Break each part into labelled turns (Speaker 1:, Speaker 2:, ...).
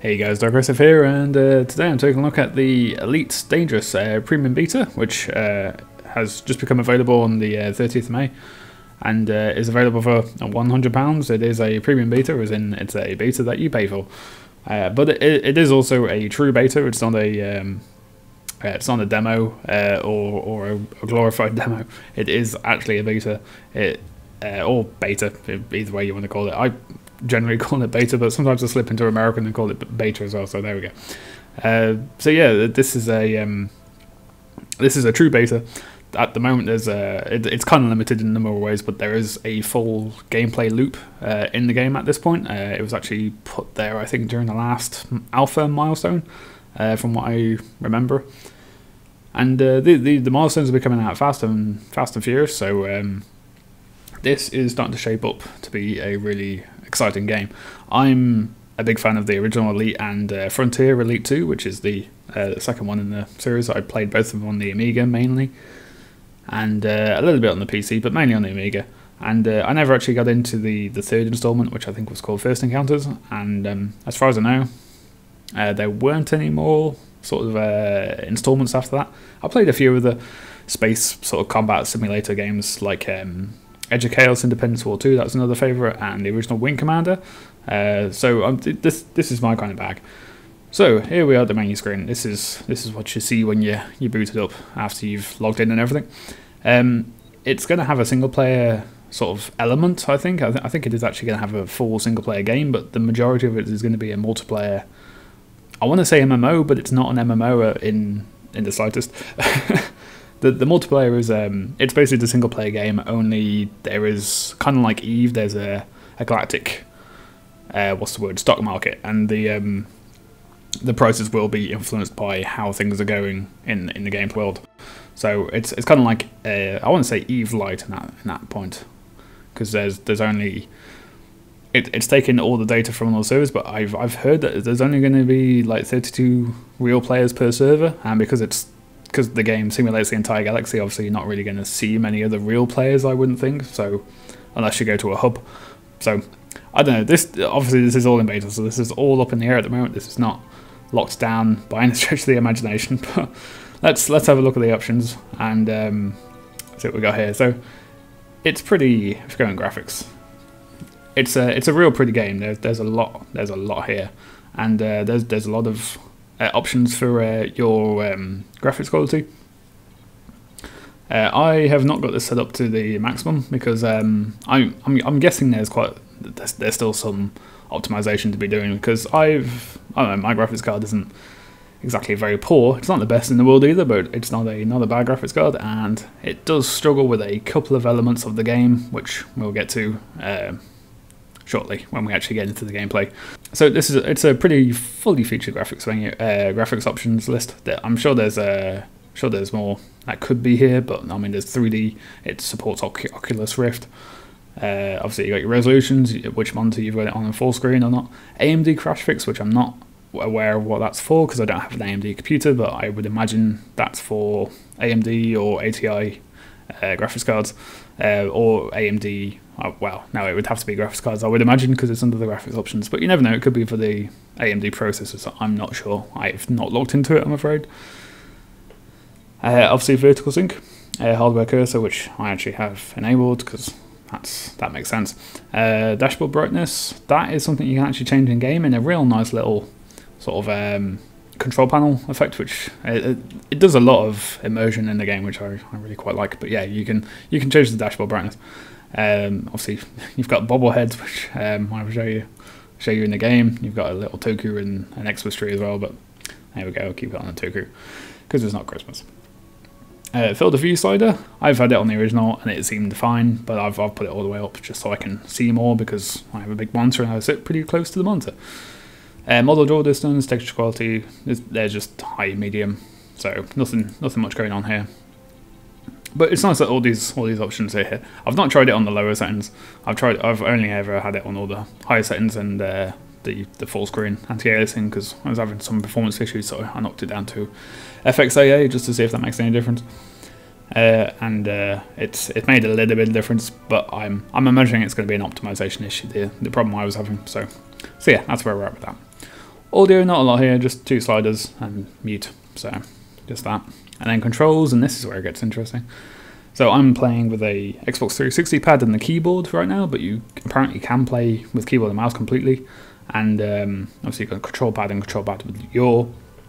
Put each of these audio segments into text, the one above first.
Speaker 1: Hey guys, Digressive here, and uh, today I'm taking a look at the Elite Dangerous uh, Premium Beta, which uh, has just become available on the 30th uh, of May, and uh, is available for £100. It is a premium beta, as in it's a beta that you pay for. Uh, but it, it is also a true beta, it's not a... Um, it's not a demo or, or a, a, glorified demo. It is actually a beta, it, or beta, either way you want to call it. I generally call it beta, but sometimes I slip into American and call it beta as well. So there we go. Uh, so yeah, this is a um, this is a true beta. At the moment, there's a it, it's kind of limited in a number of ways, but there is a full gameplay loop uh, in the game at this point. Uh, it was actually put there, I think, during the last alpha milestone, uh, from what I remember. And uh, the, the, the milestones are becoming out fast and fast and furious. So um, this is starting to shape up to be a really exciting game. I'm a big fan of the original Elite and uh, Frontier Elite 2, which is the, uh, second one in the series. I played both of them on the Amiga mainly, and uh, a little bit on the PC, but mainly on the Amiga. And uh, I never actually got into the, the third installment, which I think was called First Encounters. And um, as far as I know, uh, there weren't any more sort of uh, installments after that. I played a few of the space sort of combat simulator games like um, Edge of Chaos, Independence War 2, that's another favourite, and the original Wing Commander. Uh, so um, this this is my kind of bag. So here we are at the menu screen. This is this is what you see when you you boot it up after you've logged in and everything. Um, it's going to have a single player sort of element. I think I, th I think it is actually going to have a full single player game, but the majority of it is going to be a multiplayer. I want to say MMO, but it's not an MMO in in the slightest. the the multiplayer is um it's basically the single player game. Only there is kind of like Eve. There's a a galactic uh, what's the word stock market, and the um the prices will be influenced by how things are going in in the game world. So it's it's kind of like uh, I want to say Eve Light in that in that point because there's there's only it, it's taking all the data from all the servers, but I've I've heard that there's only going to be like 32 real players per server, and because it's because the game simulates the entire galaxy, obviously you're not really going to see many other real players, I wouldn't think. So, unless you go to a hub. So, I don't know. This obviously this is all in beta, so this is all up in the air at the moment. This is not locked down by any stretch of the imagination. But let's let's have a look at the options and um, see what we got here. So, it's pretty. If going graphics, it's a it's a real pretty game. There's there's a lot there's a lot here, and uh, there's there's a lot of uh, options for uh, your um, graphics quality. Uh, I have not got this set up to the maximum because um, I'm, I'm, I'm guessing there's quite there's, there's still some optimization to be doing because I've I don't know my graphics card isn't exactly very poor. It's not the best in the world either, but it's not a not a bad graphics card, and it does struggle with a couple of elements of the game, which we'll get to uh, shortly when we actually get into the gameplay. So this is it's a pretty fully featured graphics menu, uh, graphics options list. That I'm sure there's a sure there's more that could be here, but I mean there's 3D. It supports Oculus Rift. Uh, obviously you got your resolutions, which monitor you've got it on in full screen or not. AMD Crash Fix, which I'm not aware of what that's for because I don't have an AMD computer, but I would imagine that's for AMD or ATI uh, graphics cards uh, or AMD Oh, well, no, it would have to be graphics cards, I would imagine, because it's under the graphics options. But you never know; it could be for the AMD processors. I'm not sure. I've not looked into it. I'm afraid. Uh, obviously, vertical sync, uh, hardware cursor, which I actually have enabled because that's that makes sense. Uh, dashboard brightness, that is something you can actually change in game in a real nice little sort of um, control panel effect, which it, it, does a lot of immersion in the game, which I, I really quite like. But yeah, you can you can change the dashboard brightness. Um, obviously, you've got bobbleheads, which um, I will show you show you in the game. You've got a little Toku and an Xmas tree as well, but there we go. Keep it on the Toku because it's not Christmas. Uh, of view slider. I've had it on the original and it seemed fine, but I've, I've put it all the way up just so I can see more because I have a big monitor and I sit pretty close to the monitor. Uh, model draw distance, texture quality, they're just high, medium, so nothing, nothing much going on here. But it's nice that all these all these options are here. I've not tried it on the lower settings. I've tried. I've only ever had it on all the higher settings and uh, the the full screen anti-aliasing because I was having some performance issues, so I knocked it down to FXAA just to see if that makes any difference. Uh, and uh, it's it made a little bit of difference, but I'm I'm imagining it's going to be an optimization issue. The the problem I was having. So so yeah, that's where we're at with that. Audio, not a lot here, just two sliders and mute. So just that. And then controls, and this is where it gets interesting. So I'm playing with a Xbox 360 pad and the keyboard right now, but you apparently can play with keyboard and mouse completely. And um, obviously you've got a control pad and control pad with your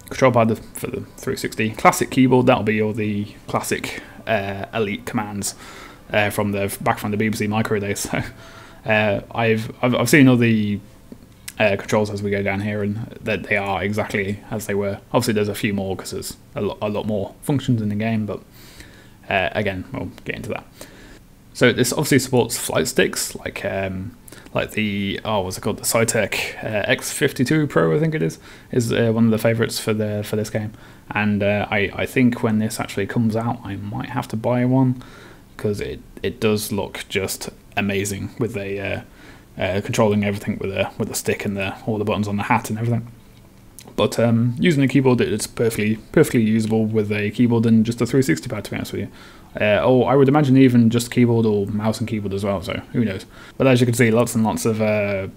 Speaker 1: control pad for the 360 classic keyboard. That'll be all the classic uh, elite commands uh, from the back from the BBC Micro days. So uh, I've, I've I've seen all the uh, controls as we go down here, and that they are exactly as they were. Obviously, there's a few more because there's a lot, a lot more functions in the game, but uh, again, we'll get into that. So this obviously supports flight sticks, like um, like the oh, what's it called? The Saitek uh, X52 Pro, I think it is, is uh, one of the favorites for the for this game. And uh, I I think when this actually comes out, I might have to buy one because it it does look just amazing with a uh, controlling everything with a with a stick and the all the buttons on the hat and everything. But um, using a keyboard, it's perfectly perfectly usable with a keyboard and just a 360 pad. To be honest with you, uh, or I would imagine even just keyboard or mouse and keyboard as well. So who knows? But as you can see, lots and lots of uh,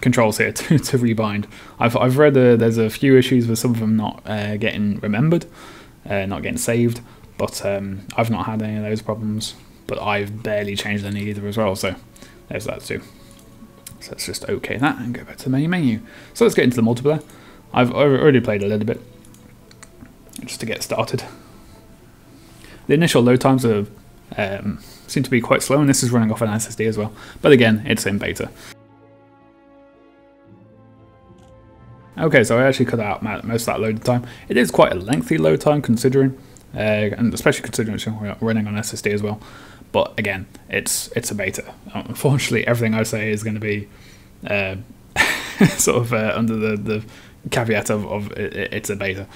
Speaker 1: controls here to, to rebind. I've I've read there's a few issues with some of them not uh, getting remembered, uh, not getting saved. But um, I've not had any of those problems. But I've barely changed any either as well. So there's that too. So let's just OK that and go back to the main menu. So let's get into the multiplayer. I've already played a little bit, just to get started. The initial load times are, um, seem to be quite slow, and this is running off an SSD as well. But again, it's in beta. Okay, so I actually cut out most of that load time. It is quite a lengthy load time considering, uh, and especially considering it's running on SSD as well. But again, it's it's a beta. Unfortunately, everything I say is going to be uh, sort of uh, under the, the caveat of, of it, it's a beta.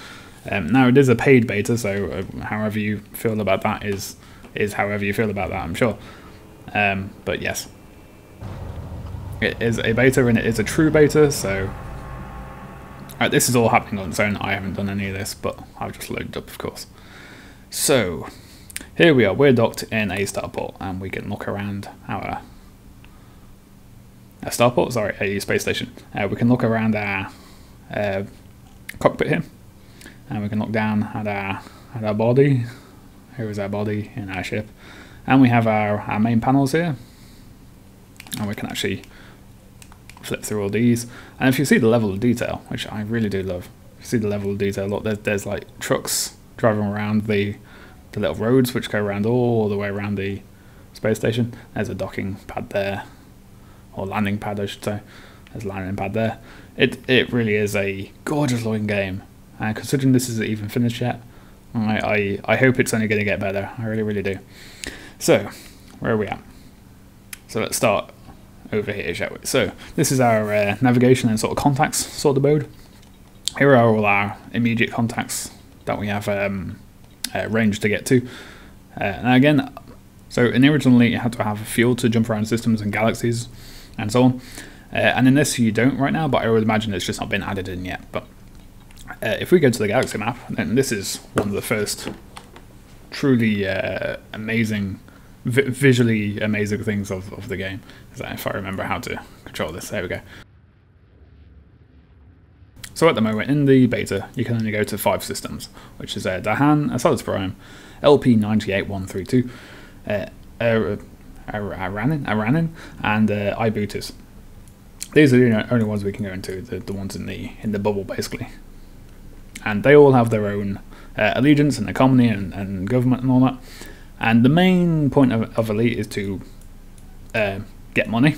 Speaker 1: Um, now it is a paid beta, so uh, however you feel about that is is however you feel about that. I'm sure. Um, but yes, it is a beta and it is a true beta. So right, this is all happening on its own. I haven't done any of this, but I've just loaded up, of course. So here we are. We're docked in a starport, and we can look around our a starport. Sorry, a space station. Uh, we can look around our uh, cockpit here, and we can look down at our at our body. Here is our body in our ship, and we have our, our main panels here, and we can actually flip through all these. And if you see the level of detail, which I really do love, you see the level of detail. Look, there's, there's like trucks driving around the the little roads which go around all the way around the space station. There's a docking pad there, or landing pad, I should say. There's a landing pad there. It it really is a gorgeous looking game, and considering this isn't even finished yet, I I, I hope it's only going to get better. I really really do. So, where are we at? So let's start over here, shall we? So this is our uh, navigation and sort of contacts sort of mode. Here are all our immediate contacts that we have um, uh, range to get to. Uh, now again, so in originally you had to have fuel to jump around systems and galaxies and so on. Uh, and in this you don't right now, but I would imagine it's just not been added in yet. But uh, if we go to the galaxy map, then this is one of the first truly uh, amazing, vi visually amazing things of, of the game. If I remember how to control this, there we go. So at the moment, in the beta, you can only go to five systems, which is uh, Dahan, Assalis Prime, LP98132, uh, Eranin, Eranin, and uh, Ibutus. These are the only ones we can go into, the, the ones in the in the bubble, basically. And they all have their own uh, allegiance and economy and, and government and all that. And the main point of, of Elite is to uh, get money,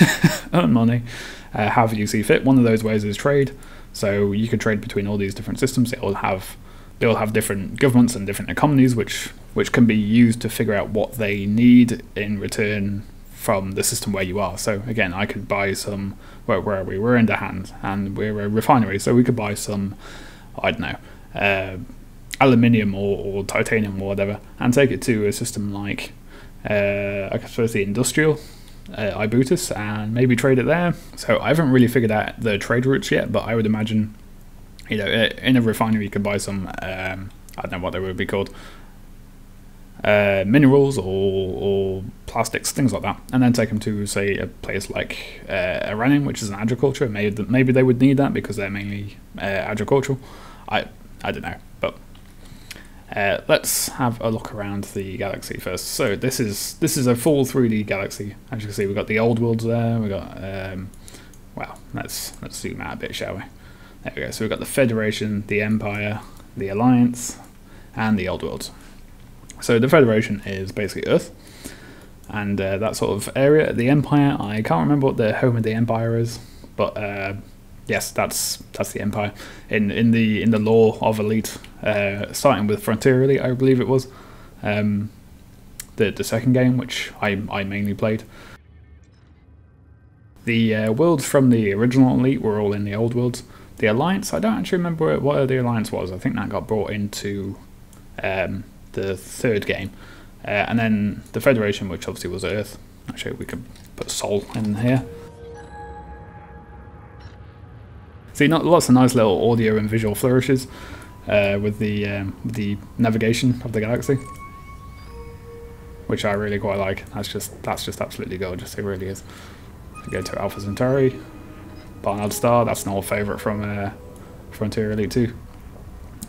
Speaker 1: earn money, uh, however you see fit. One of those ways is trade. So you can trade between all these different systems. It will have they will have different governments and different economies, which which can be used to figure out what they need in return from the system where you are. So again, I could buy some where, where are we were in Dahan, and we're a refinery, so we could buy some, I don't know, uh, aluminium or, or, titanium or whatever, and take it to a system like, uh, I suppose the industrial uh, Ibutus, and maybe trade it there. So I haven't really figured out the trade routes yet, but I would imagine, you know, in a refinery you could buy some, um, I don't know what they would be called, uh, minerals or, or plastics, things like that, and then take them to say a place like uh, Iranian, which is an agriculture. Maybe maybe they would need that because they're mainly uh, agricultural. I I don't know, but uh, let's have a look around the galaxy first. So this is this is a full 3D galaxy. As you can see, we've got the old worlds there. We got um, well, let's let's zoom out a bit, shall we? There we go. So we've got the Federation, the Empire, the Alliance, and the Old Worlds. So the Federation is basically Earth, and uh, that sort of area. The Empire, I can't remember what the home of the Empire is, but uh, yes, that's that's the Empire. In in the in the lore of Elite, uh, starting with Frontier Elite, I believe it was, um, the the second game, which I I mainly played. The uh, worlds from the original Elite were all in the old worlds. The Alliance, I don't actually remember what the Alliance was. I think that got brought into um, the third game. Uh, and then the Federation, which obviously was Earth. Actually, we could put Sol in here. See, not lots of nice little audio and visual flourishes uh, with the um, the navigation of the galaxy, which I really quite like. That's just that's just absolutely gorgeous. It really is. I go to Alpha Centauri, Barnard Star. That's an old favourite from uh, Frontier Elite 2.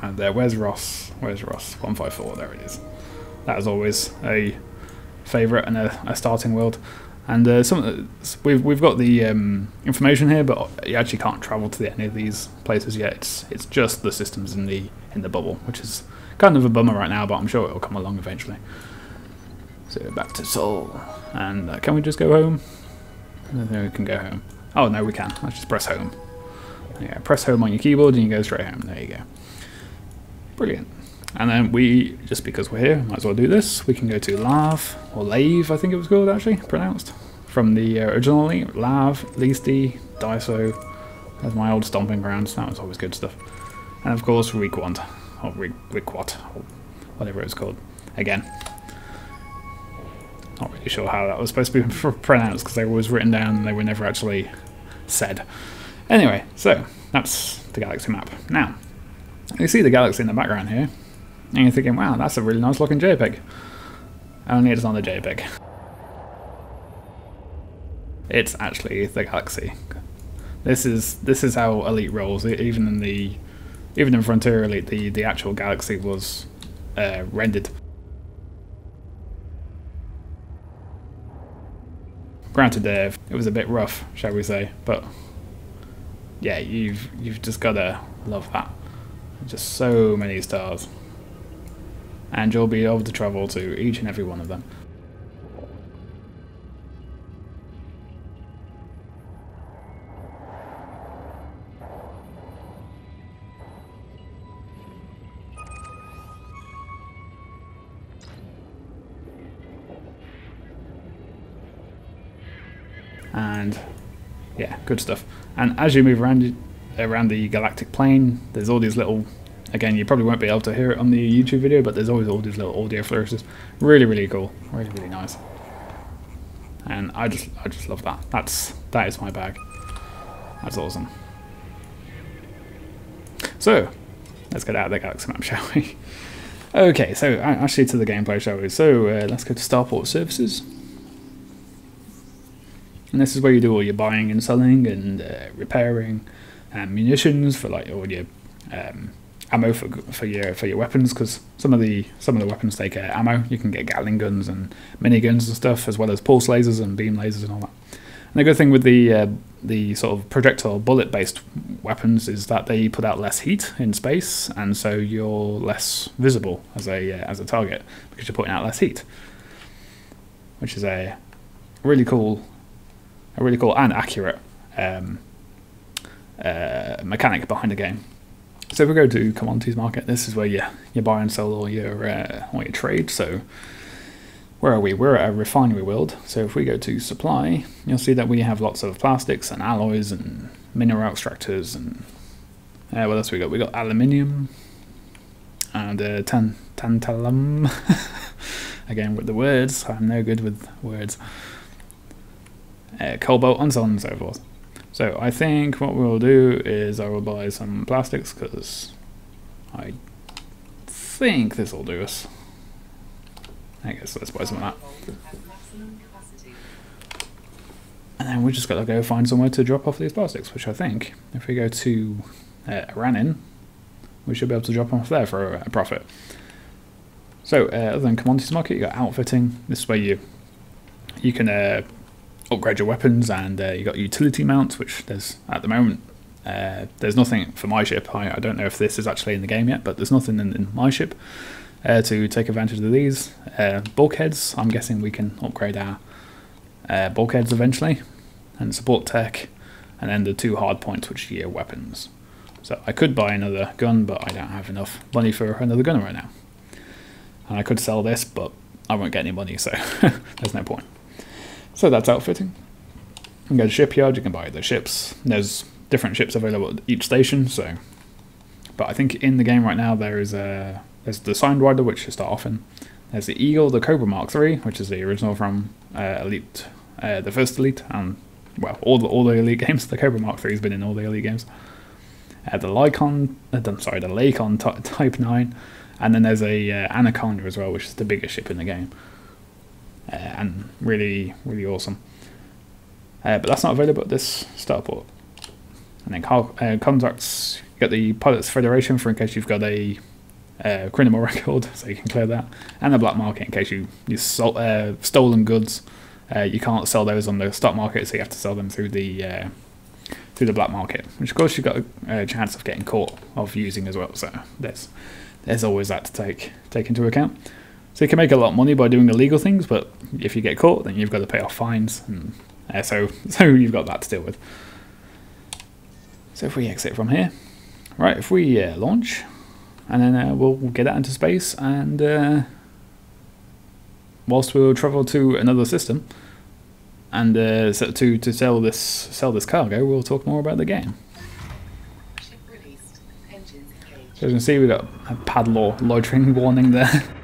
Speaker 1: And uh, where's Ross? Where's Ross? 154, there it is. That is always a favourite and a, a, starting world. And uh, some we've we've got the um, information here, but you actually can't travel to the, any of these places yet. It's it's just the systems in the in the bubble, which is kind of a bummer right now, but I'm sure it'll come along eventually. So back to Sol, and uh, can we just go home? Then we can go home. Oh no, we can. Let's just press home. Yeah, press home on your keyboard and you go straight home. There you go. Brilliant. And then we, just because we're here, might as well do this. We can go to Lav, or Lave, I think it was called actually, pronounced. From the uh, originally, Lav, Leesti, Diso. That's my old stomping grounds. That was always good stuff. And of course, Requant, or Requat, or whatever it was called. Again. Not really sure how that was supposed to be pronounced because they were always written down and they were never actually said. Anyway, so that's the galaxy map. Now, you see the galaxy in the background here, and you're thinking, wow, that's a really nice looking JPEG. Only it's not the JPEG. It's actually the galaxy. This is this is how Elite rolls. Even in the even in Frontier Elite, the the actual galaxy was uh, rendered. Granted, uh, it was a bit rough, shall we say, but yeah, you've you've just gotta love that. Just so many stars. And you'll be able to travel to each and every one of them. And yeah, good stuff. And as you move around around the galactic plane, there's all these little. Again, you probably won't be able to hear it on the YouTube video, but there's always all these little audio flourishes. Really, really cool. Really, really nice. And I just, I just love that. That's that is my bag. That's awesome. So, let's get out of the galaxy map, shall we? okay, so actually to the gameplay, shall we? So uh, let's go to Starport Services. And this is where you do all your buying and selling and uh, repairing and munitions for like all your um, ammo for for your for your weapons because some of the some of the weapons take uh, ammo. You can get Gatling guns and miniguns and stuff as well as pulse lasers and beam lasers and all that. And the good thing with the uh, the sort of projectile bullet based weapons is that they put out less heat in space, and so you're less visible as a uh, as a target because you're putting out less heat, which is a really cool a really cool and accurate um, uh, mechanic behind the game. So if we go to commodities market, this is where you you buy and sell all your uh, all your trade. So where are we? We're at a refinery world. So if we go to supply, you'll see that we have lots of plastics and alloys and mineral extractors and uh, what else we got? We got aluminium and uh, tan tantalum. Again with the words, I'm no good with words uh, cobalt, and so on and so forth. So I think what we'll do is I will buy some plastics because I think this will do us. I guess let's buy some of that. And then we just got to go find somewhere to drop off these plastics, which I think, if we go to uh, Eranin, we should be able to drop them off there for a, a profit. So, uh, other than commodities market, you got outfitting. This is where you you can uh, upgrade your weapons, and uh, you got utility mounts, which there's at the moment. Uh, there's nothing for my ship. I, I, don't know if this is actually in the game yet, but there's nothing in, in my ship uh, to take advantage of these. Uh, bulkheads, I'm guessing we can upgrade our uh, bulkheads eventually, and support tech, and then the two hard points, which are weapons. So I could buy another gun, but I don't have enough money for another gun right now. And I could sell this, but I won't get any money, so there's no point. So that's outfitting. You can go to shipyard, you can buy the ships. There's different ships available at each station, so. But I think in the game right now there is a there's the Sidewinder, which you start off in. There's the Eagle, the Cobra Mark III, which is the original from uh, Elite, uh, the first Elite, and well, all the all the Elite games. The Cobra Mark III has been in all the Elite games. Uh, the Lycon, uh, I'm sorry, the Lakon Type 9, and then there's a uh, Anaconda as well, which is the biggest ship in the game, uh, and really, really awesome. Uh, but that's not available at this starport. And then uh, contracts, you got the Pilots Federation for in case you've got a uh, criminal record, so you can clear that, and the black market in case you you sol- uh, stolen goods. Uh, you can't sell those on the stock market, so you have to sell them through the uh, through the black market, which of course you've got a, a, chance of getting caught of using as well. So there's there's always that to take take into account. So you can make a lot of money by doing illegal things, but if you get caught, then you've got to pay off fines, and uh, so so you've got that to deal with. So if we exit from here, right? If we uh, launch, and then uh, we'll, we'll, get that into space, and uh, whilst we'll travel to another system, and uh, so to to sell this sell this cargo, we'll talk more about the game. So as you can see, we've got a pad law loitering warning there.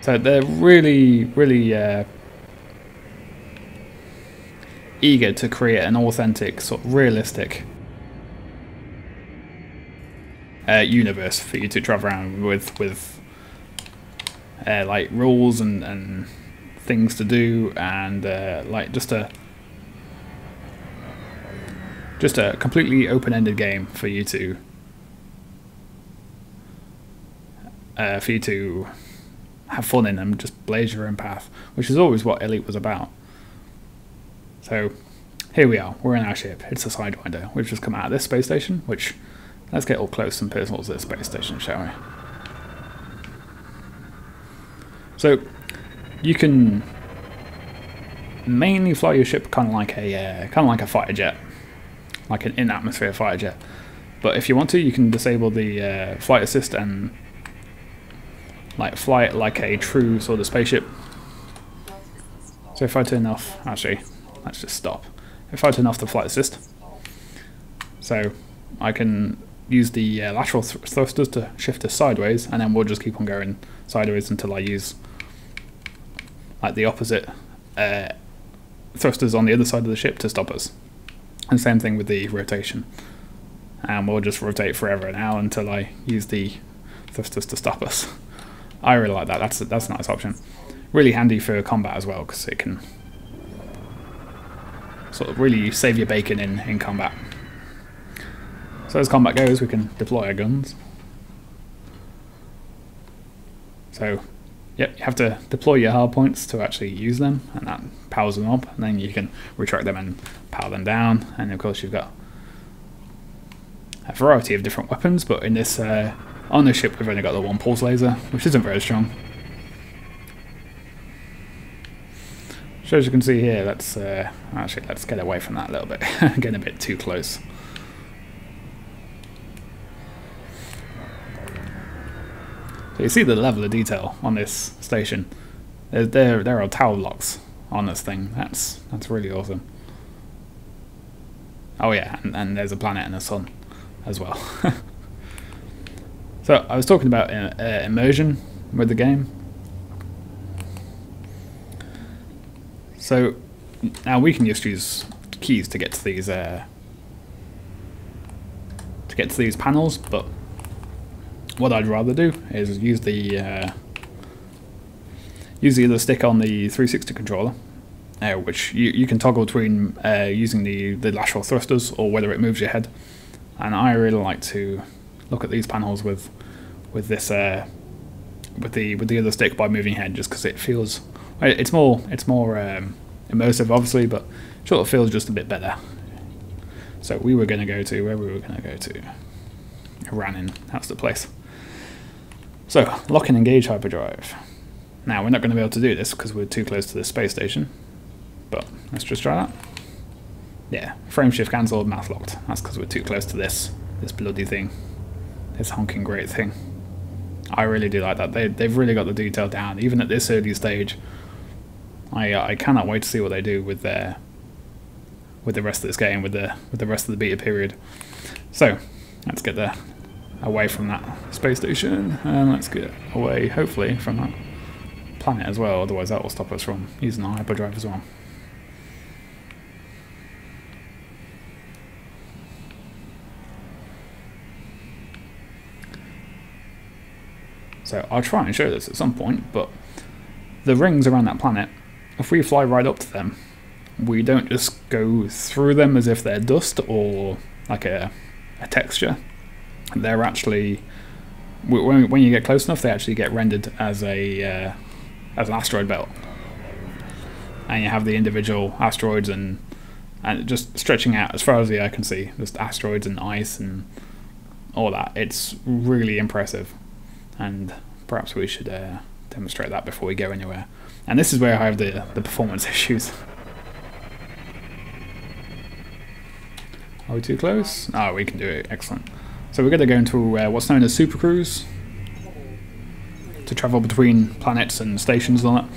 Speaker 1: so they're really, really uh, eager to create an authentic, sort of realistic uh, universe for you to travel around with, with uh, like rules and, and things to do, and uh, like just a just a completely open-ended game for you to uh, for you to have fun in them, just blaze your own path, which is always what Elite was about. So here we are, we're in our ship. It's a Sidewinder. We've just come out of this space station, which let's get all close and personal to this space station, shall we? So you can mainly fly your ship kind of like a uh, kind of like a fighter jet like an in-atmosphere fighter jet. But if you want to, you can disable the uh, flight assist and like fly it like a true sort of spaceship. So if I turn off, actually, let's just stop. If I turn off the flight assist, so I can use the uh, lateral th thrusters to shift us sideways, and then we'll just keep on going sideways until I use like the opposite uh, thrusters on the other side of the ship to stop us. And same thing with the rotation. And we'll just rotate forever now until I use the thrusters to stop us. I really like that. That's a, that's a nice option. Really handy for combat as well because it can sort of really save your bacon in, in combat. So as combat goes, we can deploy our guns. So, yep, you have to deploy your hard points to actually use them, and that powers them up, and then you can retract them and power them down, and of course you've got a variety of different weapons, but in this uh, on this ship we've only got the one pulse laser, which isn't very strong. So as you can see here, let's uh, actually let's get away from that a little bit, getting a bit too close. So you see the level of detail on this station. There, there, there are tower blocks on this thing. That's that's really awesome. Oh yeah, and, and there's a planet and a sun as well. so I was talking about uh, uh, immersion with the game. So now we can just use keys to get to these uh, to get to these panels, but what I'd rather do is use the uh, use the stick on the 360 controller, uh, which you, you can toggle between using the, the lateral thrusters or whether it moves your head. And I really like to look at these panels with with this uh, with the with the other stick by moving head, just because it feels it's more it's more um, immersive, obviously, but sort of feels just a bit better. So we were going to go to where we were going to go to. Rannin, that's the place. So lock and engage hyperdrive. Now we're not going to be able to do this because we're too close to the space station, but let's just try that. Yeah, frame shift cancelled, mass locked. That's because we're too close to this this bloody thing, this honking great thing. I really do like that. They they've really got the detail down, even at this early stage. I uh, I cannot wait to see what they do with their with the rest of this game, with the with the rest of the beta period. So let's get there away from that space station, and let's get away, hopefully, from that planet as well. Otherwise, that will stop us from using the hyperdrive as well. So I'll try and show this at some point, but the rings around that planet, if we fly right up to them, we don't just go through them as if they're dust or like a, a texture. They're actually, when, when you get close enough, they actually get rendered as a uh, as an asteroid belt, and you have the individual asteroids and and just stretching out as far as the eye can see, just asteroids and ice and all that. It's really impressive and perhaps we should uh, demonstrate that before we go anywhere. And this is where I have the, the performance issues. Are we too close? Oh, we can do it. Excellent. So we're going to go into uh, what's known as Super Cruise to travel between planets and stations all that.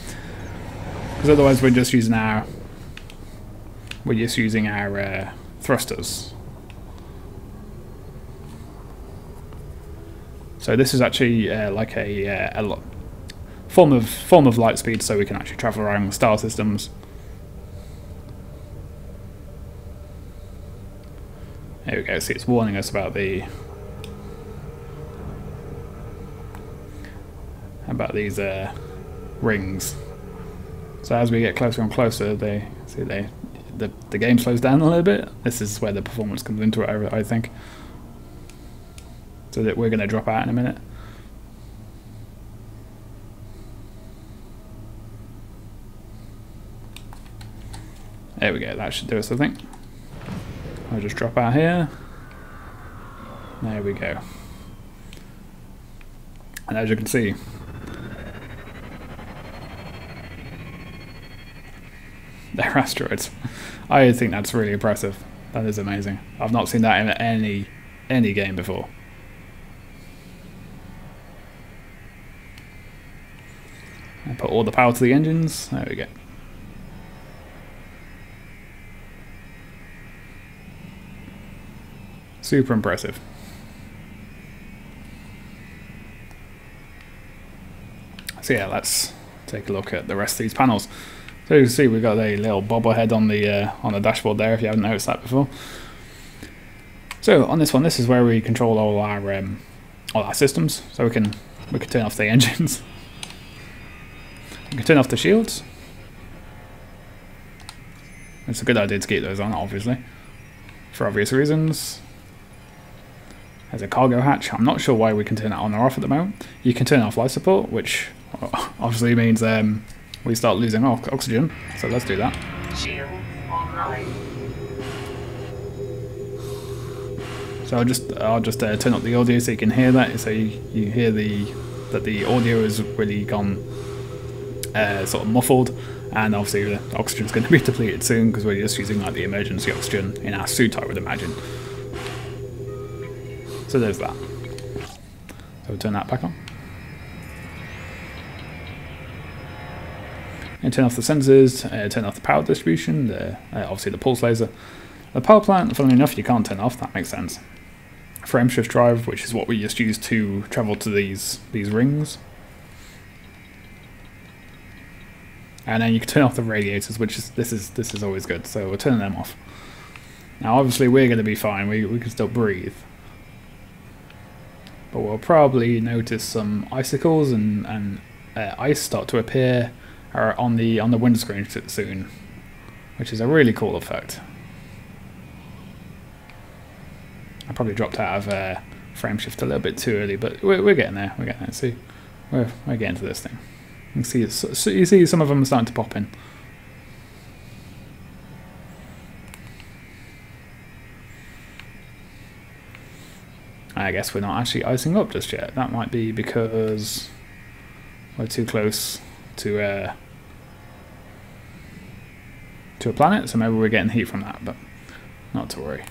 Speaker 1: Because otherwise we're just using our we're just using our uh, thrusters So this is actually uh, like a, uh, a form of form of light speed, so we can actually travel around star systems. There we go. See, it's warning us about the about these uh, rings. So as we get closer and closer, they see they the the game slows down a little bit. This is where the performance comes into it, I, I think so that we're going to drop out in a minute. There we go, that should do us I think. I'll just drop out here. There we go. And as you can see, they're asteroids. I think that's really impressive. That is amazing. I've not seen that in any any game before. And put all the power to the engines. There we go. Super impressive. So yeah, let's take a look at the rest of these panels. So you can see we've got a little bobblehead on the uh, on the dashboard there if you haven't noticed that before. So on this one, this is where we control all our um, all our systems. So we can we can turn off the engines you can turn off the shields. It's a good idea to keep those on, obviously, for obvious reasons. There's a cargo hatch. I'm not sure why we can turn that on or off at the moment. You can turn off life support, which obviously means um, we start losing oxygen. So let's do that. So I'll just I'll just uh, turn up the audio so you can hear that. So you, you hear the that the audio has really gone uh, sort of muffled, and obviously the oxygen's going to be depleted soon because we're just using like the emergency oxygen in our suit, I would imagine. So there's that. So we'll turn that back on. And turn off the sensors, uh, turn off the power distribution, the, uh, obviously the pulse laser. The power plant, funnily enough, you can't turn off, that makes sense. Frame shift drive, which is what we just use to travel to these these rings. And then you can turn off the radiators, which is this is this is always good. So we're turning them off. Now, obviously, we're going to be fine. We we can still breathe, but we'll probably notice some icicles and, and uh, ice start to appear uh, on the on the windscreen soon, which is a really cool effect. I probably dropped out of uh, frame shift a little bit too early, but we're, we're getting there. We're getting there. See, we're, we're getting to this thing. You see, so you see some of them are starting to pop in. I guess we're not actually icing up just yet. That might be because we're too close to uh, to a planet, so maybe we're getting heat from that, but not to worry.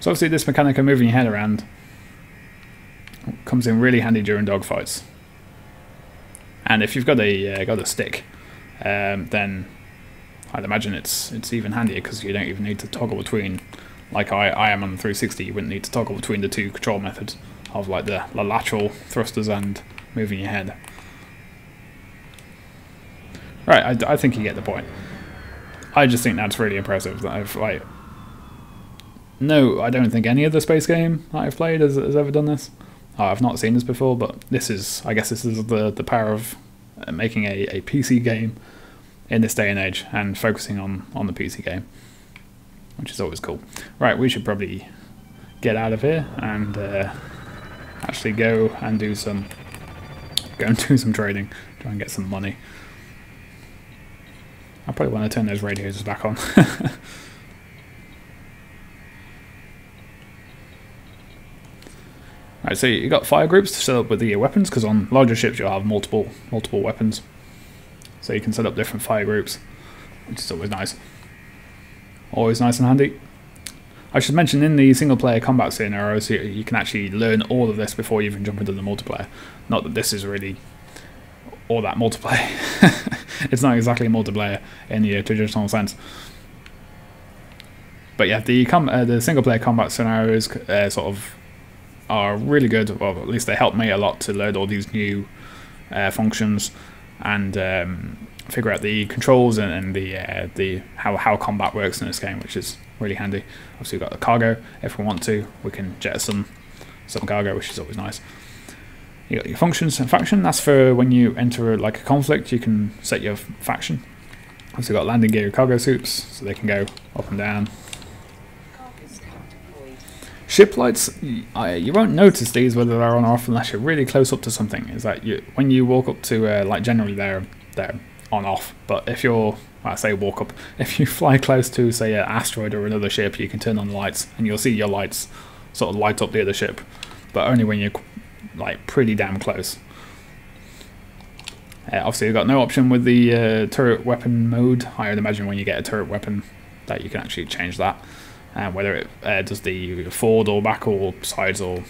Speaker 1: So obviously this mechanic of moving your head around comes in really handy during dogfights. And if you've got a uh, got a stick, um, then I'd imagine it's it's even handier because you don't even need to toggle between, like I, I am on the 360, you wouldn't need to toggle between the two control methods of like the, the lateral thrusters and moving your head. Right, I, I think you get the point. I just think that's really impressive that I've like. No, I don't think any other space game that I've played has, has ever done this. Oh, I've not seen this before, but this is, I guess, this is the the power of uh, making a, a PC game in this day and age and focusing on on the PC game, which is always cool. Right, we should probably get out of here and uh, actually go and do some go and do some trading, try and get some money. I probably want to turn those radios back on. Right, so you've got fire groups to set up with the weapons, because on larger ships you'll have multiple multiple weapons. So you can set up different fire groups, which is always nice. Always nice and handy. I should mention in the single player combat scenarios you, you can actually learn all of this before you even jump into the multiplayer. Not that this is really all that multiplayer. it's not exactly a multiplayer in the traditional sense. But yeah, the uh, the single player combat scenarios uh, sort of are really good. Well, at least they help me a lot to learn all these new uh, functions and um, figure out the controls and, and the uh, the how how combat works in this game, which is really handy. Obviously, we've got the cargo. If we want to, we can jettison some some cargo, which is always nice. You got your functions and faction. That's for when you enter like a conflict. You can set your faction. Also got landing gear cargo suits, so they can go up and down Ship lights, you won't notice these whether they're on or off unless you're really close up to something. Is that you when you walk up to uh, like generally they're they're on off, but if you're I say walk up, if you fly close to say an asteroid or another ship, you can turn on the lights and you'll see your lights sort of light up the other ship, but only when you're like pretty damn close. Uh, obviously, you've got no option with the uh, turret weapon mode. I would imagine when you get a turret weapon that you can actually change that uh, whether it uh, does the forward or back or sides or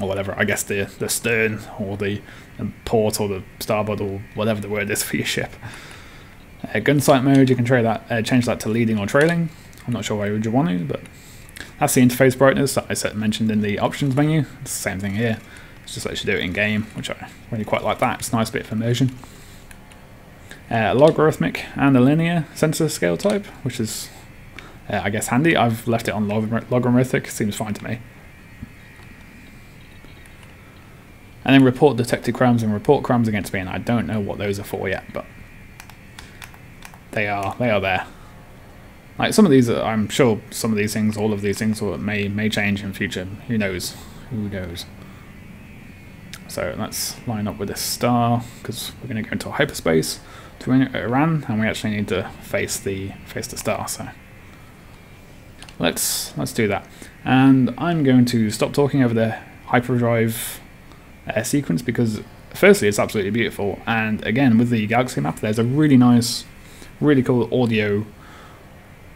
Speaker 1: or whatever. I guess the the stern or the, the port or the starboard or whatever the word is for your ship. Uh, gun sight mode, you can that, uh, change that to leading or trailing. I'm not sure why you would you want to, but that's the interface brightness that I set, mentioned in the options menu. It's the same thing here. It's just lets you do it in game, which I really quite like that. It's a nice bit of immersion. Uh, logarithmic and a linear sensor scale type, which is uh, I guess handy. I've left it on log logarithmic, seems fine to me. And then report detected crimes and report crimes against me, and I don't know what those are for yet, but they are they are there. Like some of these, I'm sure some of these things, all of these things, may may change in future. Who knows? Who knows? So let's line up with this star because we're going to go into hyperspace to Iran, and we actually need to face the face the star. So. Let's let's do that. And I'm going to stop talking over the hyperdrive uh, sequence because firstly it's absolutely beautiful. And again with the galaxy map there's a really nice really cool audio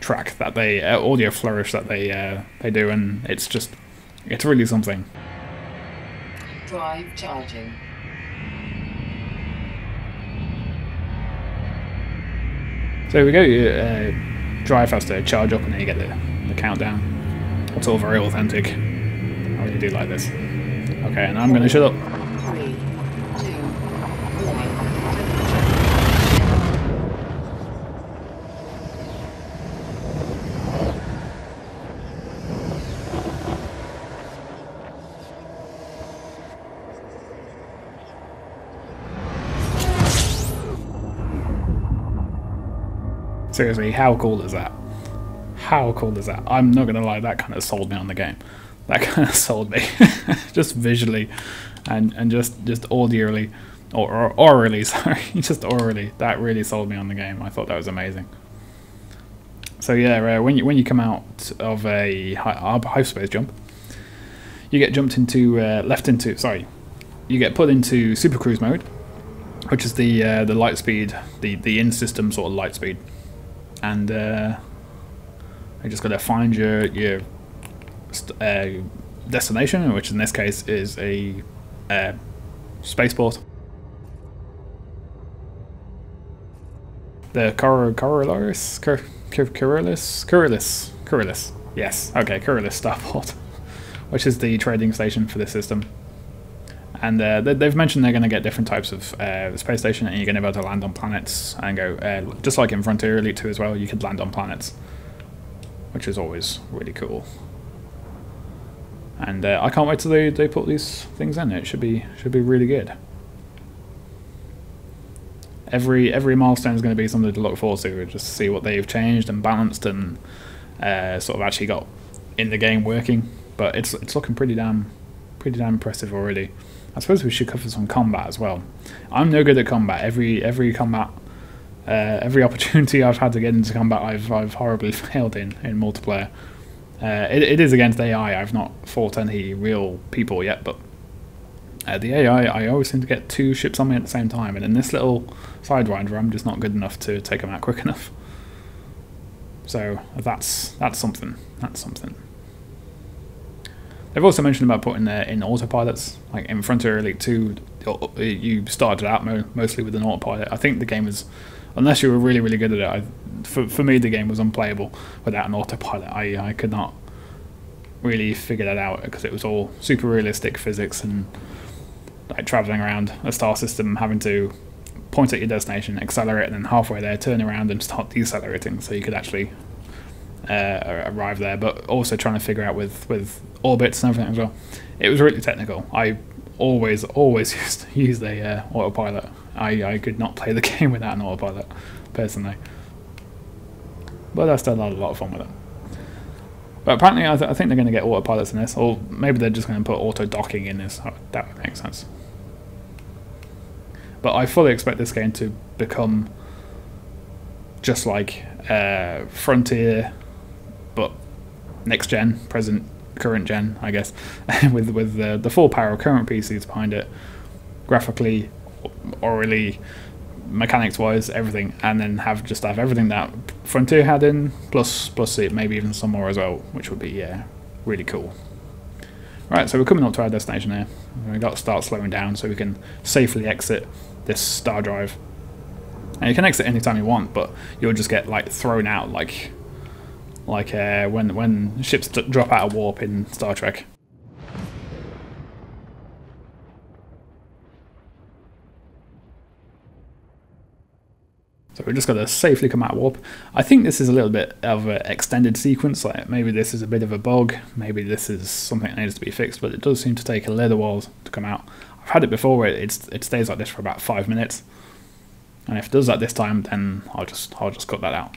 Speaker 1: track that they uh, audio flourish that they uh, they do and it's just it's really something.
Speaker 2: Drive charging.
Speaker 1: So we go uh, drive has to charge up and then you get the the countdown. It's all very authentic. I really do like this. Okay, and I'm gonna shut up.
Speaker 2: Three,
Speaker 1: Seriously, how cool is that? How cool is that? I'm not gonna lie, that kind of sold me on the game. That kind of sold me, just visually, and and just just audioly, or, or orally, sorry, just orally. That really sold me on the game. I thought that was amazing. So yeah, uh, when you when you come out of a hy- hyperspace jump, you get jumped into uh, left into sorry, you get put into super cruise mode, which is the uh, the light speed, the the in system sort of light speed, and you just got to find your your uh, destination, which in this case is a uh, spaceport. The Cor Coriolis, Cor Coriolis, Coriolis. Yes, okay, Coriolis starport, which is the trading station for this system. And uh, they've mentioned they're going to get different types of uh, space station, and you're going to be able to land on planets and go, uh, just like in Frontier Elite 2 as well, you could land on planets, which is always really cool. And uh, I can't wait till they, they put these things in. It should be should be really good. Every every milestone is going to be something to look forward to, just to see what they've changed and balanced and uh, sort of actually got in the game working. But it's it's looking pretty damn pretty damn impressive already. I suppose we should cover some combat as well. I'm no good at combat. Every every combat, uh, every opportunity I've had to get into combat, I've I've horribly failed in in multiplayer. Uh, it, it is against AI. I've not fought any real people yet, but uh, the AI, I always seem to get two ships on me at the same time, and in this little sidewinder, I'm just not good enough to take them out quick enough. So that's that's something. That's something. They've also mentioned about putting uh, in autopilots, like in Frontier Elite 2, you started out mo mostly with an autopilot. I think the game is, unless you were really, really good at it, I, for, for me the game was unplayable without an autopilot. I, I could not really figure that out because it was all super realistic physics and like traveling around a star system, having to point at your destination, accelerate, and then halfway there turn around and start decelerating so you could actually uh, arrive there. But also trying to figure out with with orbits and everything as well. It was really technical. I always always used used a uh, autopilot. I I could not play the game without an autopilot personally. But I still had a lot of fun with it. But apparently, I, th I think they're going to get autopilots in this, or maybe they're just going to put auto docking in this. That would make sense. But I fully expect this game to become just like uh, Frontier, but next gen, present, current gen, I guess, with with the the full power of current PCs behind it, graphically, orally, mechanics wise, everything, and then have just have everything that Frontier had in, plus plus it maybe even some more as well, which would be yeah, really cool. Right, so we're coming up to our destination here. We've got to start slowing down so we can safely exit this star drive. And you can exit anytime you want, but you'll just get like thrown out like like uh, when when ships drop out of warp in Star Trek. So we just got to safely come out of warp. I think this is a little bit of an extended sequence, like maybe this is a bit of a bug, maybe this is something that needs to be fixed, but it does seem to take a little while to come out. I've had it before where it stays like this for about five minutes, and if it does that this time, then I'll just I'll just cut that out.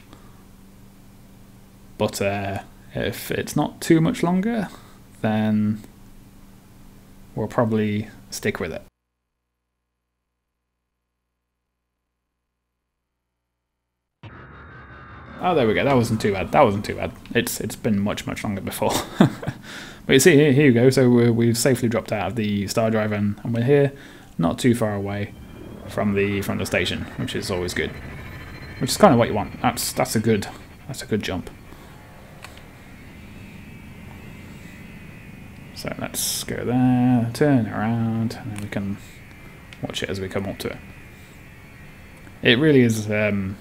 Speaker 1: But uh, if it's not too much longer, then we'll probably stick with it. Oh, there we go. That wasn't too bad. That wasn't too bad. It's it's been much much longer before. but you see here, here you go. So we we've safely dropped out of the star drive and, and we're here, not too far away from the from the station, which is always good. Which is kind of what you want. That's that's a good that's a good jump. So let's go there, turn around, and then we can watch it as we come up to it. It really is. Um,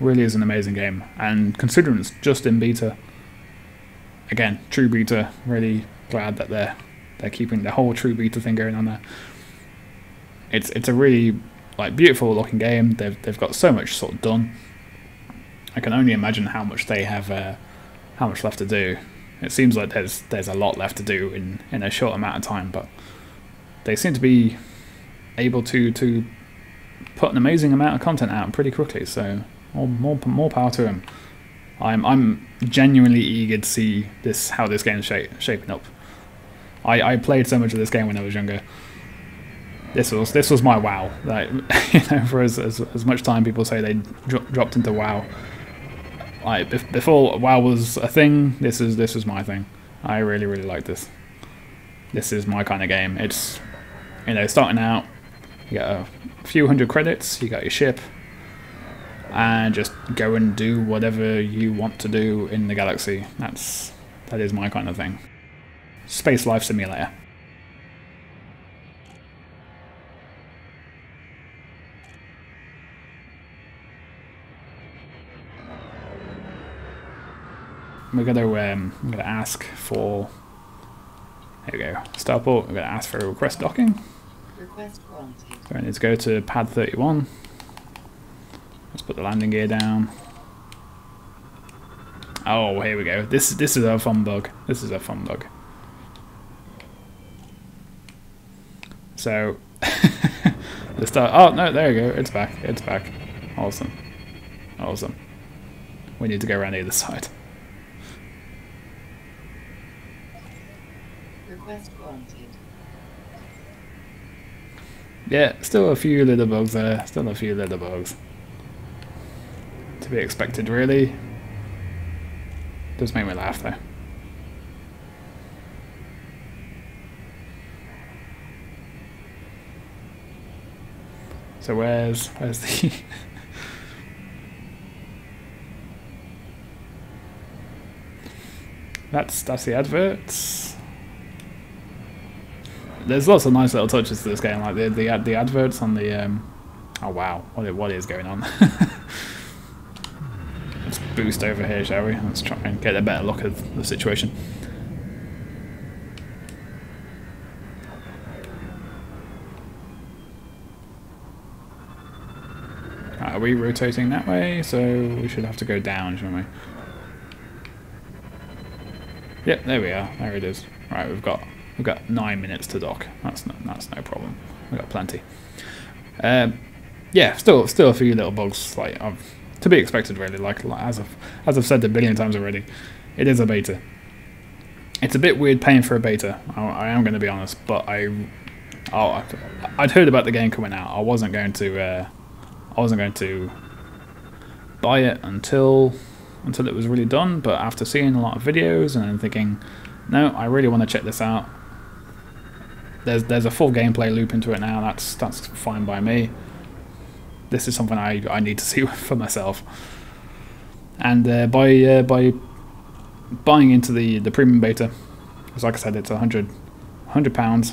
Speaker 1: Really is an amazing game, and considering it's just in beta, again, true beta. Really glad that they're they're keeping the whole true beta thing going on there. It's it's a really like beautiful looking game. They've they've got so much sort of done. I can only imagine how much they have, uh, how much left to do. It seems like there's there's a lot left to do in in a short amount of time, but they seem to be able to to put an amazing amount of content out pretty quickly. So More, more, more power to them. I'm, I'm genuinely eager to see this how this game's shape, shaping up. I, I played so much of this game when I was younger. This was this was my WoW. Like, you know, for as, as, as much time people say they dro dropped into WoW. Like before WoW was a thing, this is this is my thing. I really really like this. This is my kind of game. It's you know starting out, you got a few hundred credits, you got your ship, and just go and do whatever you want to do in the galaxy. That's that is my kind of thing. Space life simulator. We're gonna um, I'm gonna ask for there we go starport. We're gonna ask for a request docking.
Speaker 2: Request granted.
Speaker 1: So I need to go to pad 31. Let's put the landing gear down. Oh, here we go. This is this is a fun bug. This is a fun bug. So the start. Oh no, there you go. It's back. It's back. Awesome. Awesome. We need to go around either side.
Speaker 2: Request granted.
Speaker 1: Yeah, still a few little bugs there. Still a few little bugs. To be expected, really. Does make me laugh though. So where's where's the That's that's the adverts. There's lots of nice little touches to this game, like the the, the adverts on the um Oh wow, what what is going on? Let's boost over here, shall we? Let's try and get a better look at the situation. Are we rotating that way? So we should have to go down, shouldn't we? Yep, there we are. There it is. Right, we've got we've got nine minutes to dock. That's no, that's no problem. We've got plenty. Um, yeah, still still a few little bugs like um, to be expected really. Like, like as I've as I've said a billion times already, it is a beta. It's a bit weird paying for a beta. I, I am going to be honest, but I, oh, I'd heard about the game coming out. I wasn't going to. Uh, I wasn't going to buy it until until it was really done. But after seeing a lot of videos and then thinking, no, I really want to check this out. There's there's a full gameplay loop into it now. That's that's fine by me. This is something I I need to see for myself. And uh, by uh, by buying into the the premium beta, because like I said, it's a hundred hundred pounds.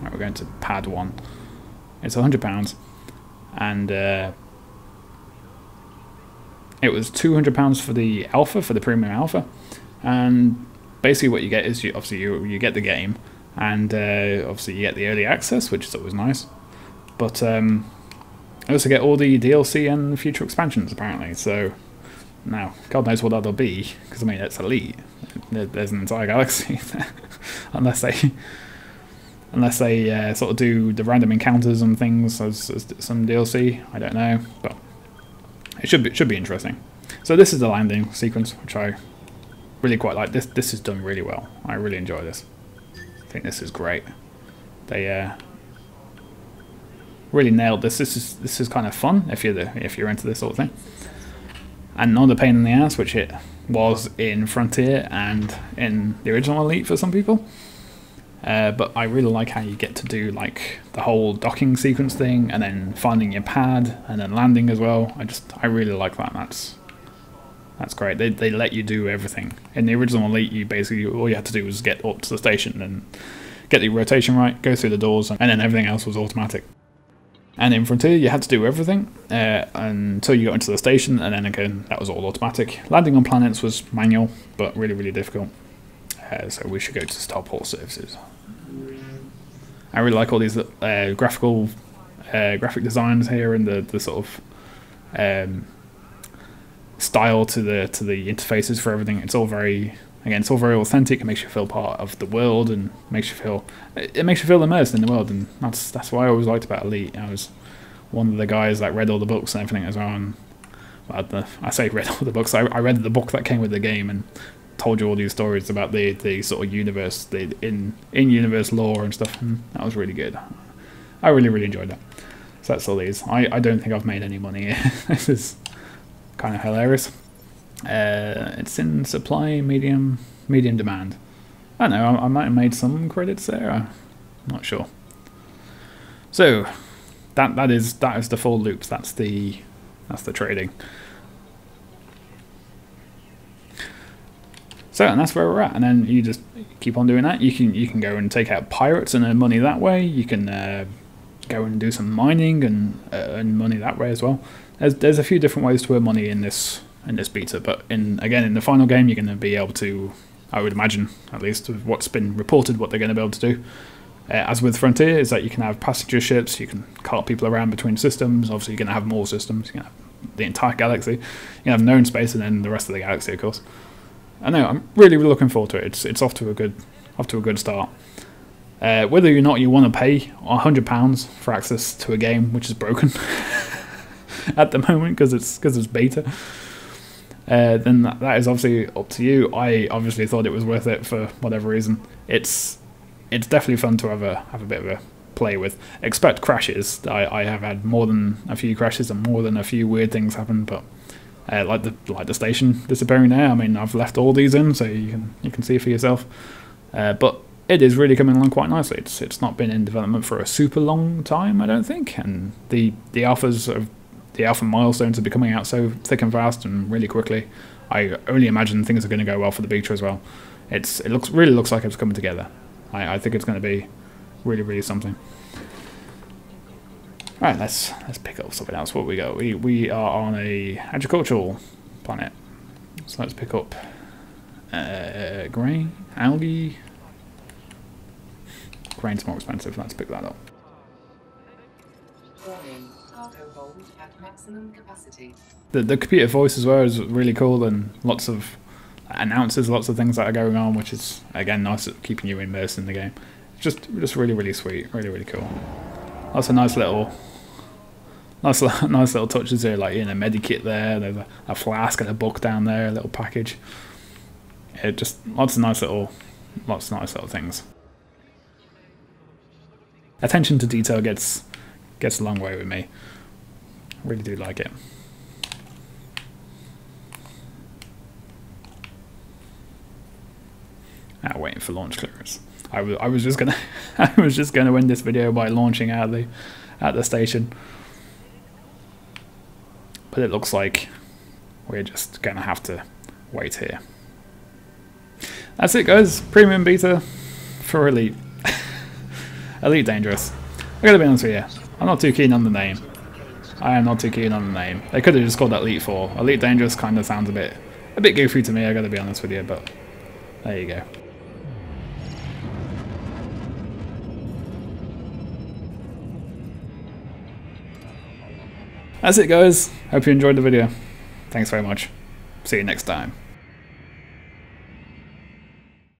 Speaker 1: Right, we're going to pad one. It's a hundred pounds and uh, it was two hundred pounds for the alpha for the premium alpha, and basically what you get is you obviously you you get the game, and uh, obviously you get the early access, which is always nice, but um, I also get all the DLC and future expansions apparently. So now God knows what that'll be, because I mean it's elite. There's an entire galaxy, unless they unless they uh, sort of do the random encounters and things as, as, some DLC. I don't know, but it should be it should be interesting. So this is the landing sequence, which I really quite like. This this is done really well. I really enjoy this. I think this is great. They uh, really nailed this. This is this is kind of fun if you're the, if you're into this sort of thing, and not a pain in the ass, which it was in Frontier and in the original Elite for some people. Uh, but I really like how you get to do like the whole docking sequence thing, and then finding your pad, and then landing as well. I just I really like that. That's that's great. They they let you do everything. In the original Elite, you basically all you had to do was get up to the station and get the rotation right, go through the doors, and then everything else was automatic. And in Frontier, you had to do everything uh, until you got into the station, and then again, that was all automatic. Landing on planets was manual, but really, really difficult. Uh, so we should go to the Starport Services. I really like all these uh, graphical uh, graphic designs here and the, the sort of um, style to the to the interfaces for everything. It's all very again, it's all very authentic. It makes you feel part of the world and makes you feel it makes you feel immersed in the world, and that's that's what I always liked about Elite. I was one of the guys that read all the books and everything as well. And the, I say read all the books. I, I read the book that came with the game and told you all these stories about the, the sort of universe, the in in universe lore and stuff. And that was really good. I really really enjoyed that. So that's all these. I, I don't think I've made any money. this is kind of hilarious. Uh, it's in supply, medium, medium demand. I don't know. I, I might have made some credits there. I'm not sure. So that that is that is the full loops. That's the that's the trading. So and that's where we're at. And then you just keep on doing that. You can you can go and take out pirates and earn money that way. You can uh, go and do some mining and uh, earn money that way as well. There's there's a few different ways to earn money in this in this beta, but in again in the final game you're going to be able to, I would imagine at least with what's been reported, what they're going to be able to do. Uh, as with Frontier, is that you can have passenger ships, you can cart people around between systems. Obviously, you're going to have more systems. You have the entire galaxy. You can have known space, and then the rest of the galaxy, of course. I know. I'm really, looking forward to it. It's it's off to a good off to a good start. Uh, whether or not you want to pay £100 for access to a game which is broken at the moment because it's because it's beta, uh, then that, that is obviously up to you. I obviously thought it was worth it for whatever reason. It's it's definitely fun to have a have a bit of a play with. Expect crashes. I, I have had more than a few crashes and more than a few weird things happen, but uh, like the like the station disappearing there. I mean, I've left all these in, so you can you can see for yourself. Uh, but it is really coming along quite nicely. It's it's not been in development for a super long time, I don't think, and the the alphas of the alpha milestones are be coming out so thick and fast and really quickly. I only imagine things are going to go well for the beta as well. It's it looks really looks like it's coming together. I, I think it's going to be really really something. All right, let's let's pick up something else. What we got? We we are on a agricultural planet, so let's pick up uh, grain, algae. Grain's more expensive. Let's pick that up.
Speaker 2: Maximum capacity.
Speaker 1: The the computer voice as well is really cool and lots of announces lots of things that are going on, which is again nice at keeping you immersed in the game. Just just really really sweet, really really cool. That's a nice little, nice nice little touches here, like in a medikit there. There's a, a flask and a book down there, a little package. It just lots of nice little, lots of nice little things. Attention to detail gets gets a long way with me. Really do like it. Ah, waiting for launch clearance. I was I was just gonna I was just gonna win this video by launching out the at the station, but it looks like we're just gonna have to wait here. That's it, guys. Premium beta for Elite. Elite Dangerous. I gotta be honest with you, I'm not too keen on the name. I am not too keen on the name. They could have just called that Elite 4. Elite Dangerous kind of sounds a bit a bit goofy to me, I gotta be honest with you, but there you go. That's it guys. Hope you enjoyed the video. Thanks very much. See you next time.